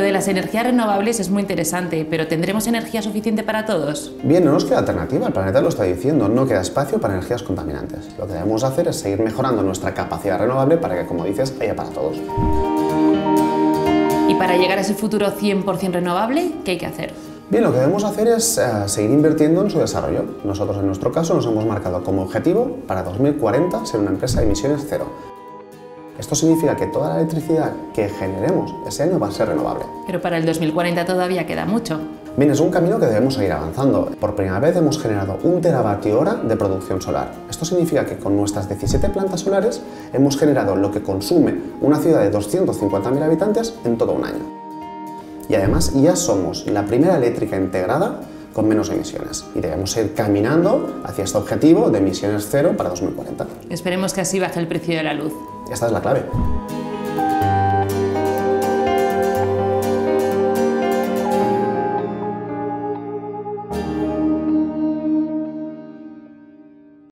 las energías renovables es muy interesante, pero ¿tendremos energía suficiente para todos? Bien, no nos queda alternativa, el planeta lo está diciendo, no queda espacio para energías contaminantes. Lo que debemos hacer es seguir mejorando nuestra capacidad renovable para que, como dices, haya para todos. Y para llegar a ese futuro 100% renovable, ¿qué hay que hacer? Bien, lo que debemos hacer es eh, seguir invirtiendo en su desarrollo. Nosotros, en nuestro caso, nos hemos marcado como objetivo para 2040 ser una empresa de emisiones cero. Esto significa que toda la electricidad que generemos ese año va a ser renovable. Pero para el 2040 todavía queda mucho. Bien, es un camino que debemos seguir avanzando. Por primera vez hemos generado un teravatio hora de producción solar. Esto significa que con nuestras 17 plantas solares hemos generado lo que consume una ciudad de 250.000 habitantes en todo un año. Y además ya somos la primera eléctrica integrada con menos emisiones y debemos ir caminando hacia este objetivo de emisiones cero para 2040. Esperemos que así baje el precio de la luz. Esta es la clave.